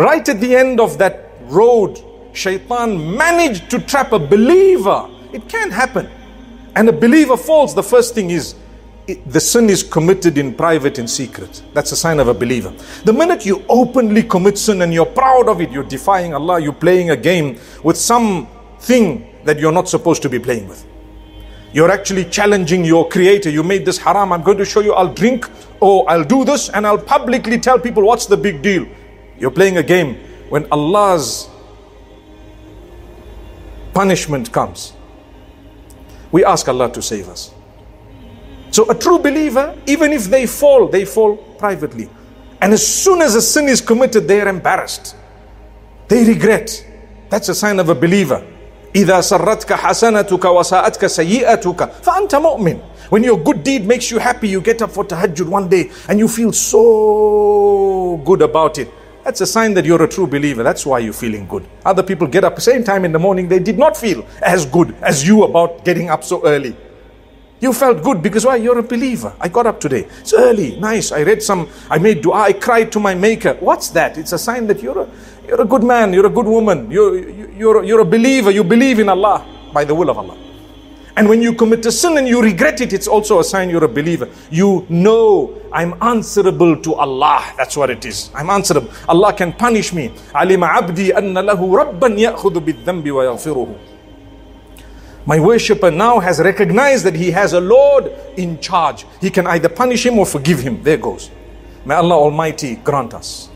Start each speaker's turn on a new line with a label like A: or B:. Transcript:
A: Right at the end of that road, shaitan managed to trap a believer. It can happen. And a believer falls. The first thing is the sin is committed in private in secret. That's a sign of a believer. The minute you openly commit sin and you're proud of it, you're defying Allah, you're playing a game with something that you're not supposed to be playing with. You're actually challenging your creator. You made this haram. I'm going to show you I'll drink or I'll do this and I'll publicly tell people what's the big deal. You're playing a game when Allah's punishment comes. We ask Allah to save us. So a true believer, even if they fall, they fall privately. And as soon as a sin is committed, they are embarrassed. They regret. That's a sign of a believer. إذا سرتك حسنتك وساءتك سيئتك فأنت مؤمن. When your good deed makes you happy, you get up for tahajjud one day and you feel so good about it. that's a sign that you're a true believer. That's why you're feeling good. Other people get up the same time in the morning, they did not feel as good as you about getting up so early. You felt good because why? You're a believer. I got up today. It's early, nice. I read some, I made dua, I cried to my maker. What's that? It's a sign that you're a, you're a good man, you're a good woman, you're, you- you're, you're a believer, you believe in Allah by the will of Allah. And when you commit a sin and you regret it, it's also a sign you're a believer. You know I'm answerable to Allah. That's what it is. I'm answerable. Allah can punish me. علم عبدي أن له ربا يأخذ بالذنب ويغفره. My worshipper now has recognized that he has a Lord in charge. He can either punish him or forgive him. There goes. May Allah Almighty grant us.